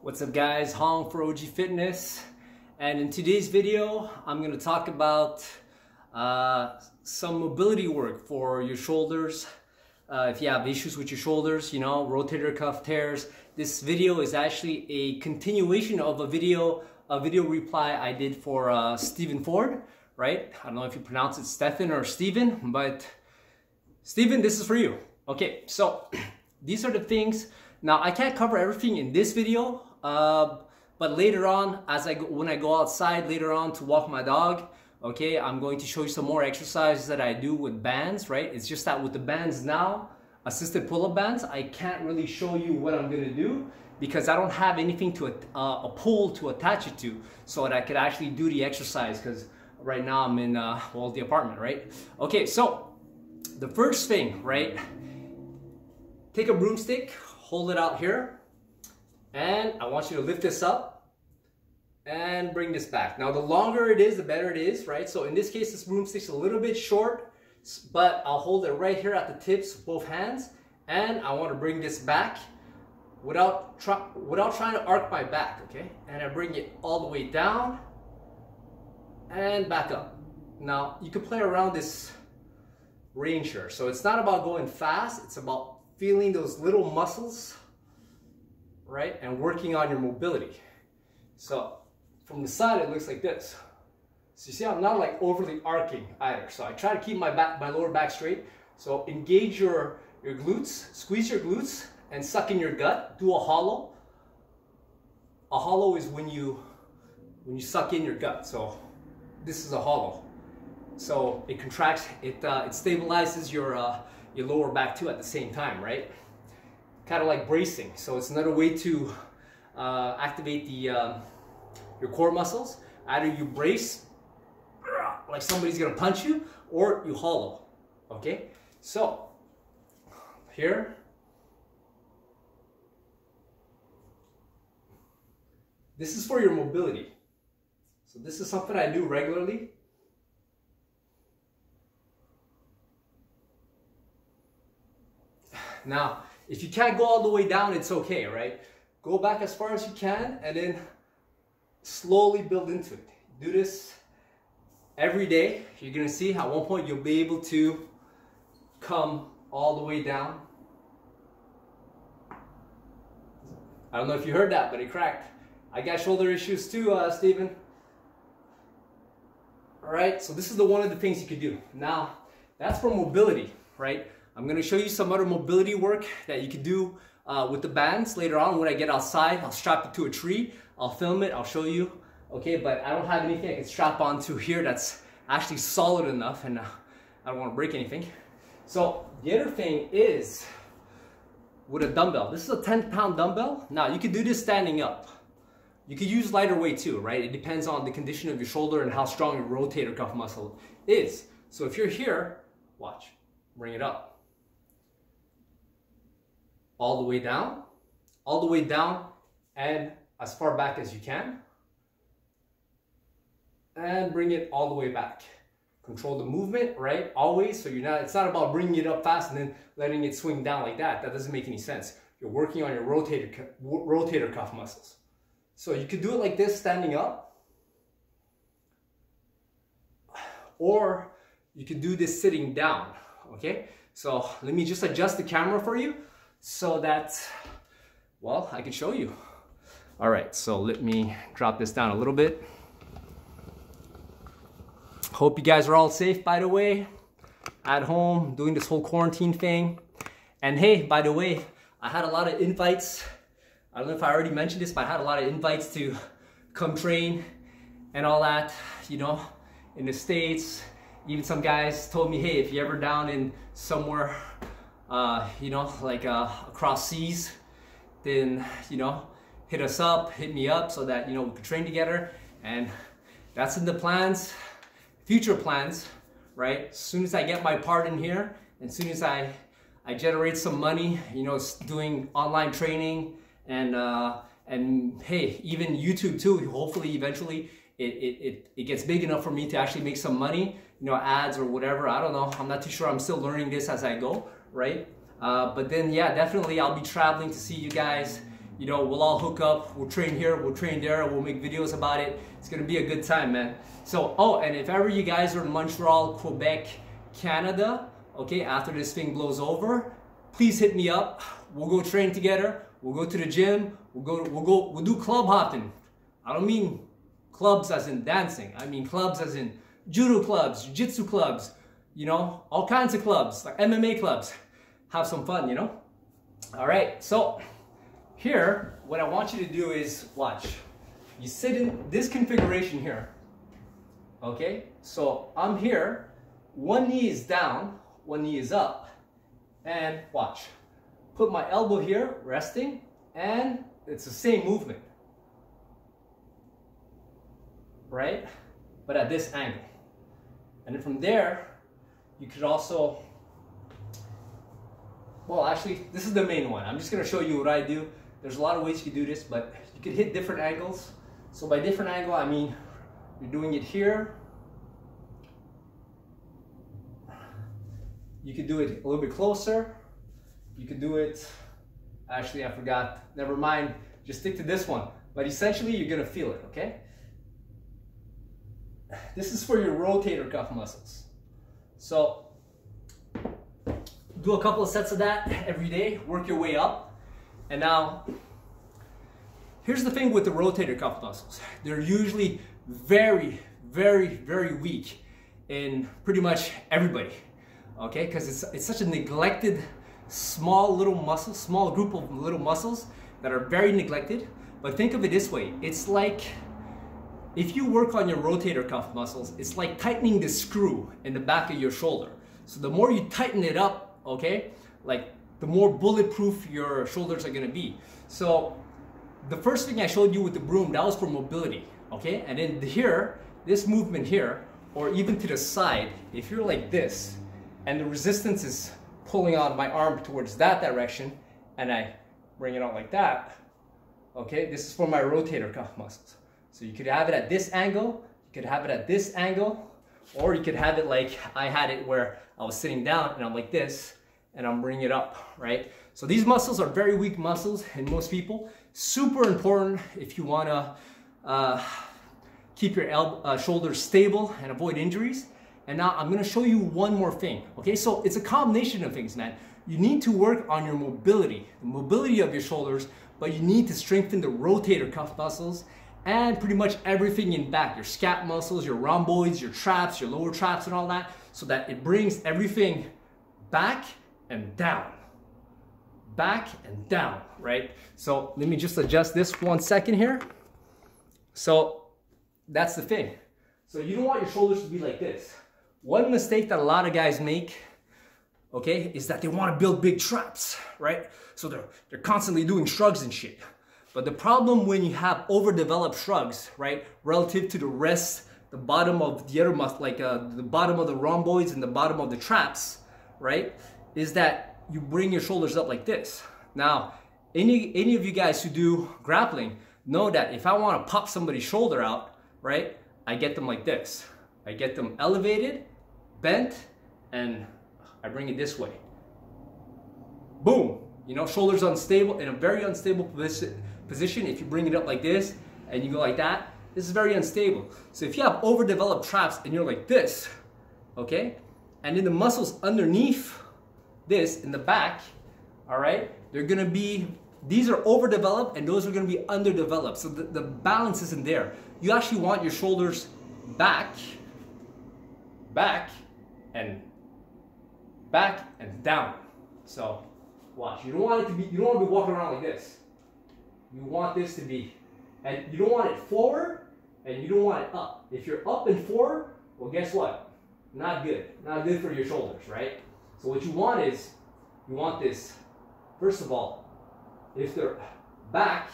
What's up guys, Hong for OG Fitness and in today's video I'm to talk about uh, some mobility work for your shoulders uh, if you have issues with your shoulders, you know, rotator cuff tears. This video is actually a continuation of a video, a video reply I did for uh, Stephen Ford, right? I don't know if you pronounce it Stephen or Stephen, but Stephen, this is for you. Okay, so these are the things. Now I can't cover everything in this video, uh, but later on, as I go, when I go outside later on to walk my dog, okay, I'm going to show you some more exercises that I do with bands, right? It's just that with the bands now, assisted pull-up bands, I can't really show you what I'm gonna do because I don't have anything to uh, a pull to attach it to so that I could actually do the exercise because right now I'm in uh, well the apartment, right? Okay, so the first thing, right? Take a broomstick, hold it out here, and I want you to lift this up and bring this back. Now the longer it is, the better it is, right? So in this case, this broomstick's a little bit short, but I'll hold it right here at the tips, both hands, and I want to bring this back without, try, without trying to arc my back, okay? And I bring it all the way down and back up. Now you can play around this range here. So it's not about going fast, it's about feeling those little muscles right? And working on your mobility. So from the side, it looks like this. So you see, I'm not like overly arcing either. So I try to keep my back, my lower back straight. So engage your, your glutes, squeeze your glutes and suck in your gut. Do a hollow. A hollow is when you, when you suck in your gut. So this is a hollow. So it contracts, it, uh, it stabilizes your, uh, your lower back too at the same time, right? Kind of like bracing. So it's another way to uh, activate the um, your core muscles. Either you brace like somebody's gonna punch you, or you hollow. Okay, so here. This is for your mobility. So this is something I do regularly. Now, if you can't go all the way down, it's okay, right? Go back as far as you can and then slowly build into it. Do this every day. You're gonna see how, at one point you'll be able to come all the way down. I don't know if you heard that, but it cracked. I got shoulder issues too, uh, Stephen. All right, so this is the one of the things you could do. Now, that's for mobility, right? I'm gonna show you some other mobility work that you can do uh, with the bands later on when I get outside. I'll strap it to a tree, I'll film it, I'll show you. Okay, but I don't have anything I can strap onto here that's actually solid enough and uh, I don't wanna break anything. So the other thing is with a dumbbell. This is a 10 pound dumbbell. Now you can do this standing up. You could use lighter weight too, right? It depends on the condition of your shoulder and how strong your rotator cuff muscle is. So if you're here, watch, bring it up all the way down, all the way down and as far back as you can. And bring it all the way back. Control the movement, right? Always, so you're not, it's not about bringing it up fast and then letting it swing down like that. That doesn't make any sense. You're working on your rotator, rotator cuff muscles. So you could do it like this, standing up. Or you could do this sitting down, okay? So let me just adjust the camera for you so that, well, I can show you. All right, so let me drop this down a little bit. Hope you guys are all safe, by the way, at home, doing this whole quarantine thing. And hey, by the way, I had a lot of invites. I don't know if I already mentioned this, but I had a lot of invites to come train and all that, you know, in the States. Even some guys told me, hey, if you're ever down in somewhere uh, you know, like uh, across seas, then, you know, hit us up, hit me up so that, you know, we could train together. And that's in the plans, future plans, right? As soon as I get my part in here, and as soon as I, I generate some money, you know, doing online training and, uh, and hey, even YouTube too, hopefully eventually it, it, it, it gets big enough for me to actually make some money, you know, ads or whatever. I don't know. I'm not too sure. I'm still learning this as I go right? Uh, but then, yeah, definitely I'll be traveling to see you guys You know, we'll all hook up, we'll train here, we'll train there, we'll make videos about it. It's gonna be a good time, man. So, oh, and if ever you guys are in Montreal, Quebec, Canada, okay, after this thing blows over, please hit me up. We'll go train together. We'll go to the gym. We'll go, we'll go, we'll do club hopping. I don't mean clubs as in dancing. I mean clubs as in judo clubs, jiu-jitsu clubs, you know, all kinds of clubs, like MMA clubs. Have some fun, you know? All right, so here, what I want you to do is watch. You sit in this configuration here, okay? So I'm here, one knee is down, one knee is up, and watch. Put my elbow here, resting, and it's the same movement, right? But at this angle. And then from there, you could also, well, actually, this is the main one. I'm just gonna show you what I do. There's a lot of ways you can do this, but you could hit different angles. So by different angle, I mean, you're doing it here. You could do it a little bit closer. You could do it, actually, I forgot. Never mind, just stick to this one. But essentially, you're gonna feel it, okay? This is for your rotator cuff muscles. So do a couple of sets of that every day, work your way up. And now, here's the thing with the rotator cuff muscles. They're usually very, very, very weak in pretty much everybody, okay? Because it's, it's such a neglected, small little muscle, small group of little muscles that are very neglected. But think of it this way, it's like if you work on your rotator cuff muscles, it's like tightening the screw in the back of your shoulder. So the more you tighten it up, okay, like the more bulletproof your shoulders are gonna be. So the first thing I showed you with the broom, that was for mobility, okay? And then here, this movement here, or even to the side, if you're like this, and the resistance is pulling on my arm towards that direction, and I bring it out like that, okay? This is for my rotator cuff muscles. So you could have it at this angle, you could have it at this angle, or you could have it like I had it where I was sitting down and I'm like this, and I'm bringing it up, right? So these muscles are very weak muscles in most people. Super important if you wanna uh, keep your uh, shoulders stable and avoid injuries. And now I'm gonna show you one more thing, okay? So it's a combination of things, man. You need to work on your mobility, the mobility of your shoulders, but you need to strengthen the rotator cuff muscles and pretty much everything in back, your scap muscles, your rhomboids, your traps, your lower traps and all that, so that it brings everything back and down. Back and down, right? So let me just adjust this one second here. So that's the thing. So you don't want your shoulders to be like this. One mistake that a lot of guys make, okay, is that they want to build big traps, right? So they're, they're constantly doing shrugs and shit. But the problem when you have overdeveloped shrugs, right, relative to the rest, the bottom of the other muscle, like uh, the bottom of the rhomboids and the bottom of the traps, right, is that you bring your shoulders up like this. Now, any any of you guys who do grappling know that if I want to pop somebody's shoulder out, right, I get them like this. I get them elevated, bent, and I bring it this way. Boom. You know, shoulders unstable in a very unstable position position, if you bring it up like this and you go like that, this is very unstable. So if you have overdeveloped traps and you're like this, okay, and then the muscles underneath this in the back, all right, they're gonna be, these are overdeveloped and those are gonna be underdeveloped. So the, the balance isn't there. You actually want your shoulders back, back, and back and down. So watch, you don't want it to be, you don't want to be walking around like this. You want this to be, and you don't want it forward and you don't want it up. If you're up and forward, well, guess what? Not good. Not good for your shoulders, right? So what you want is, you want this, first of all, if they're back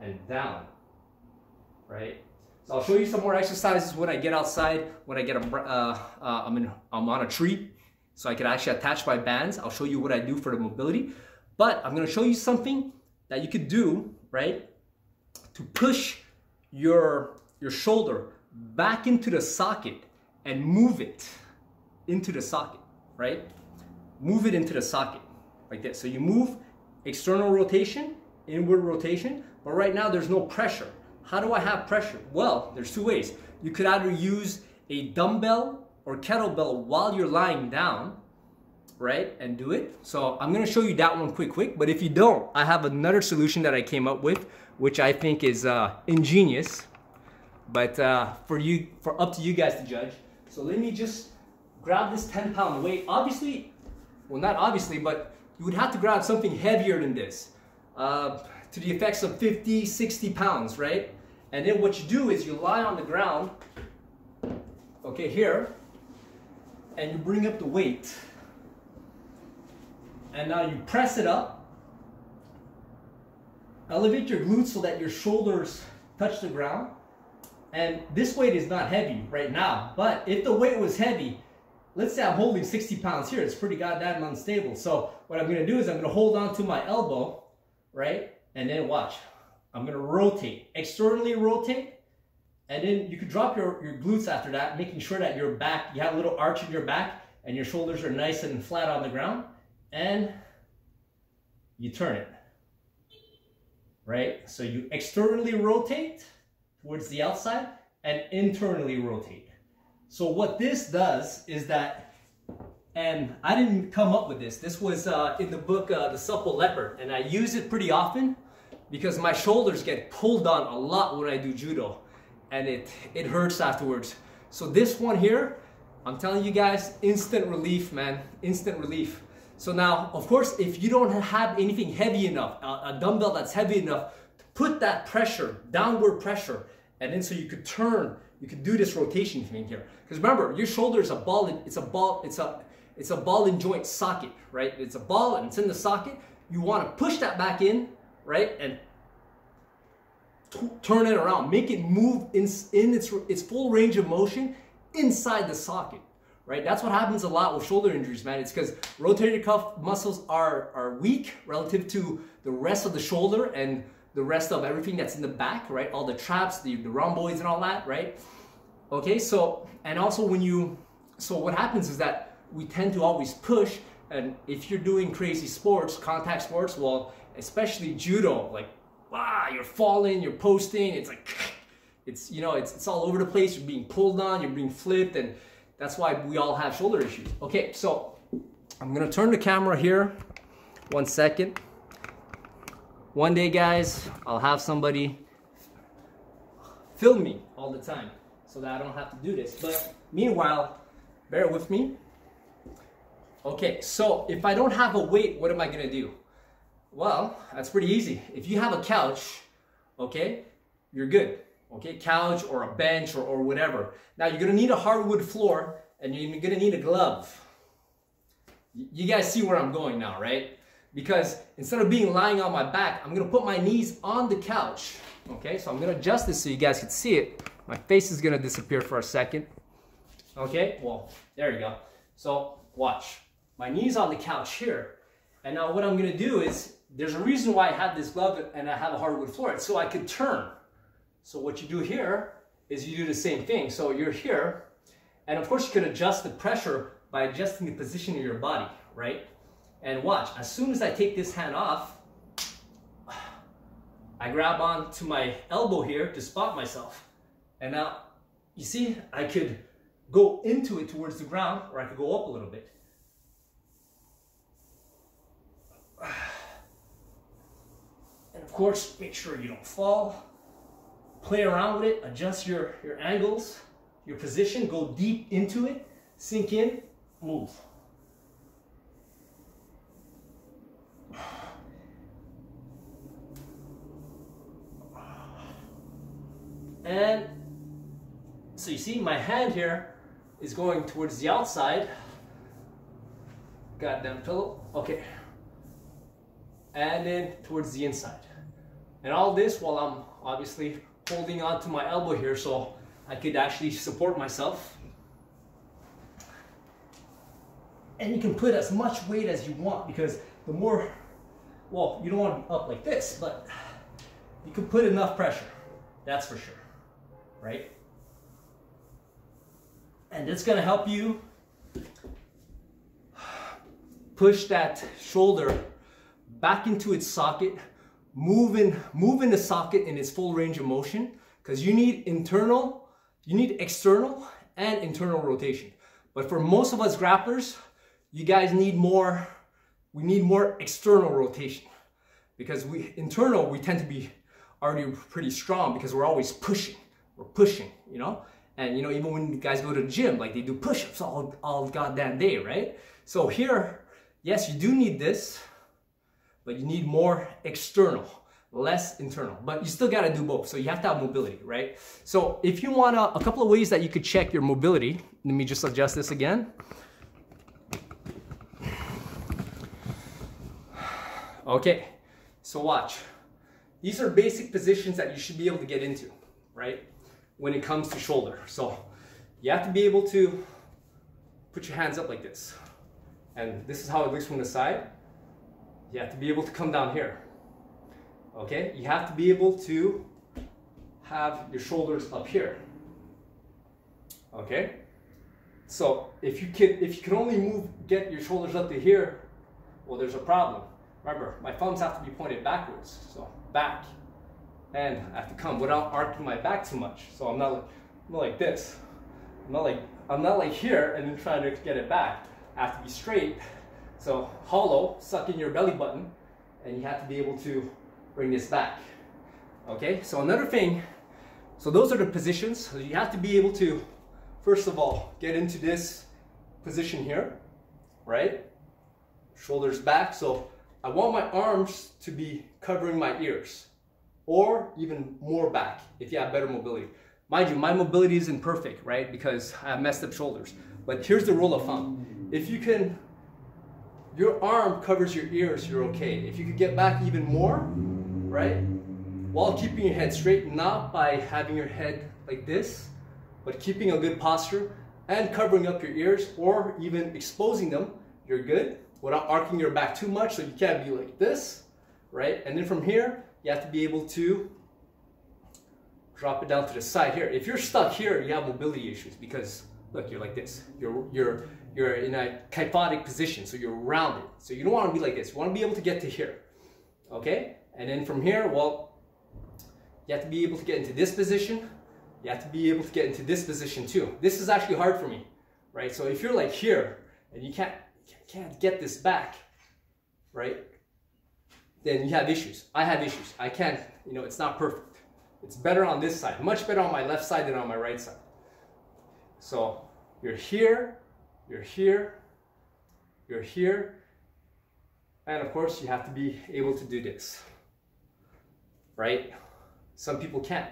and down, right? So I'll show you some more exercises when I get outside, when I get a, uh, uh, I'm, in, I'm on a tree, so I can actually attach my bands. I'll show you what I do for the mobility, but I'm gonna show you something that you could do right? To push your, your shoulder back into the socket and move it into the socket, right? Move it into the socket like this. So you move external rotation inward rotation, but right now there's no pressure. How do I have pressure? Well, there's two ways. You could either use a dumbbell or kettlebell while you're lying down, right, and do it. So I'm gonna show you that one quick, quick. But if you don't, I have another solution that I came up with, which I think is uh, ingenious. But uh, for you, for up to you guys to judge. So let me just grab this 10 pound weight. Obviously, well not obviously, but you would have to grab something heavier than this. Uh, to the effects of 50, 60 pounds, right? And then what you do is you lie on the ground, okay, here, and you bring up the weight. And now you press it up. Elevate your glutes so that your shoulders touch the ground. And this weight is not heavy right now, but if the weight was heavy, let's say I'm holding 60 pounds here, it's pretty goddamn unstable. So what I'm gonna do is I'm gonna hold on to my elbow, right? And then watch, I'm gonna rotate, externally rotate, and then you could drop your, your glutes after that, making sure that your back, you have a little arch in your back and your shoulders are nice and flat on the ground. And you turn it, right? So you externally rotate towards the outside and internally rotate. So what this does is that, and I didn't come up with this, this was uh, in the book, uh, The Supple Leopard, and I use it pretty often because my shoulders get pulled on a lot when I do judo and it, it hurts afterwards. So this one here, I'm telling you guys, instant relief, man, instant relief. So now, of course, if you don't have anything heavy enough, a, a dumbbell that's heavy enough put that pressure, downward pressure, and then so you could turn, you could do this rotation thing here. Because remember, your shoulder is a ball, in, it's a ball, it's a, it's a ball and joint socket, right? It's a ball and it's in the socket. You want to push that back in, right? And turn it around, make it move in, in its, its full range of motion inside the socket, right? That's what happens a lot with shoulder injuries, man. It's because rotator cuff muscles are, are weak relative to the rest of the shoulder and the rest of everything that's in the back, right? All the traps, the, the rhomboids and all that, right? Okay, so, and also when you, so what happens is that we tend to always push and if you're doing crazy sports, contact sports, well, especially judo, like wow, you're falling, you're posting, it's like, it's, you know, it's, it's all over the place, you're being pulled on, you're being flipped, and that's why we all have shoulder issues. Okay, so I'm gonna turn the camera here, one second. One day, guys, I'll have somebody film me all the time so that I don't have to do this. But meanwhile, bear with me. Okay, so if I don't have a weight, what am I gonna do? Well, that's pretty easy. If you have a couch, okay, you're good. Okay, couch or a bench or, or whatever. Now you're gonna need a hardwood floor and you're gonna need a glove. You guys see where I'm going now, right? Because instead of being lying on my back, I'm gonna put my knees on the couch. Okay, so I'm gonna adjust this so you guys can see it. My face is gonna disappear for a second. Okay, well, there you go. So watch, my knees on the couch here. And now what I'm gonna do is there's a reason why I have this glove and I have a hardwood floor. It's so I could turn. So what you do here is you do the same thing. So you're here, and of course you can adjust the pressure by adjusting the position of your body, right? And watch, as soon as I take this hand off, I grab on to my elbow here to spot myself. And now, you see, I could go into it towards the ground, or I could go up a little bit. And of course, make sure you don't fall. Play around with it, adjust your, your angles, your position, go deep into it, sink in, move. And so you see my hand here is going towards the outside. Goddamn pillow. Okay. And then towards the inside. And all this while I'm obviously holding on to my elbow here so I could actually support myself. And you can put as much weight as you want because the more, well, you don't want to be up like this, but you can put enough pressure. That's for sure, right? And it's gonna help you push that shoulder back into its socket moving, moving the socket in its full range of motion because you need internal, you need external and internal rotation. But for most of us grapplers, you guys need more, we need more external rotation because we internal, we tend to be already pretty strong because we're always pushing, we're pushing, you know? And you know, even when you guys go to the gym, like they do push-ups all, all goddamn day, right? So here, yes, you do need this, but you need more external, less internal. But you still gotta do both. So you have to have mobility, right? So if you wanna, a couple of ways that you could check your mobility, let me just adjust this again. Okay, so watch. These are basic positions that you should be able to get into, right? When it comes to shoulder. So you have to be able to put your hands up like this. And this is how it looks from the side. You have to be able to come down here. Okay, you have to be able to have your shoulders up here. Okay, so if you can, if you can only move, get your shoulders up to here, well, there's a problem. Remember, my thumbs have to be pointed backwards, so back, and I have to come without arcing my back too much. So I'm not like, I'm not like this. I'm not like I'm not like here and then trying to get it back. I have to be straight so hollow, suck in your belly button, and you have to be able to bring this back. Okay, so another thing, so those are the positions. So you have to be able to, first of all, get into this position here, right? Shoulders back. So I want my arms to be covering my ears or even more back if you have better mobility. Mind you, my mobility isn't perfect, right? Because I have messed up shoulders. But here's the rule of thumb. If you can your arm covers your ears, you're okay. If you could get back even more, right? While keeping your head straight, not by having your head like this, but keeping a good posture and covering up your ears or even exposing them, you're good without arcing your back too much. So you can't be like this, right? And then from here, you have to be able to drop it down to the side here. If you're stuck here, you have mobility issues because look, you're like this. You're, you're you're in a kyphotic position, so you're rounded. So you don't want to be like this. You want to be able to get to here, okay? And then from here, well, you have to be able to get into this position. You have to be able to get into this position too. This is actually hard for me, right? So if you're like here and you can't, can't get this back, right? Then you have issues. I have issues. I can't, you know, it's not perfect. It's better on this side, much better on my left side than on my right side. So you're here, you're here, you're here, and of course you have to be able to do this, right? Some people can't.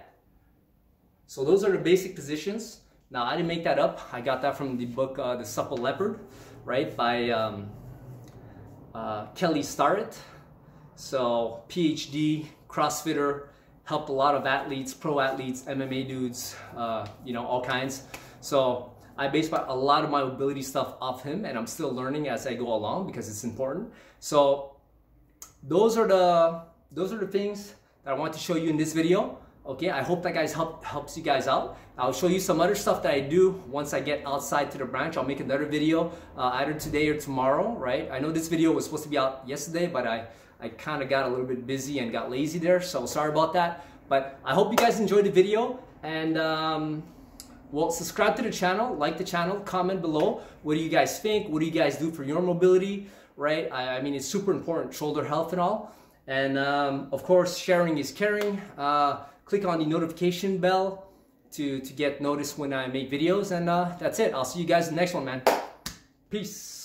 So those are the basic positions. Now I didn't make that up. I got that from the book uh, The Supple Leopard, right, by um, uh, Kelly Starrett. So PhD, CrossFitter, helped a lot of athletes, pro athletes, MMA dudes, uh, you know, all kinds. So I base a lot of my mobility stuff off him and I'm still learning as I go along because it's important. So those are the those are the things that I want to show you in this video. Okay, I hope that guys help helps you guys out. I'll show you some other stuff that I do once I get outside to the branch. I'll make another video uh, either today or tomorrow, right? I know this video was supposed to be out yesterday, but I, I kind of got a little bit busy and got lazy there, so sorry about that. But I hope you guys enjoyed the video, and um, well, subscribe to the channel, like the channel, comment below. What do you guys think? What do you guys do for your mobility, right? I, I mean, it's super important, shoulder health and all. And um, of course, sharing is caring. Uh, click on the notification bell to, to get notice when I make videos. And uh, that's it. I'll see you guys in the next one, man. Peace.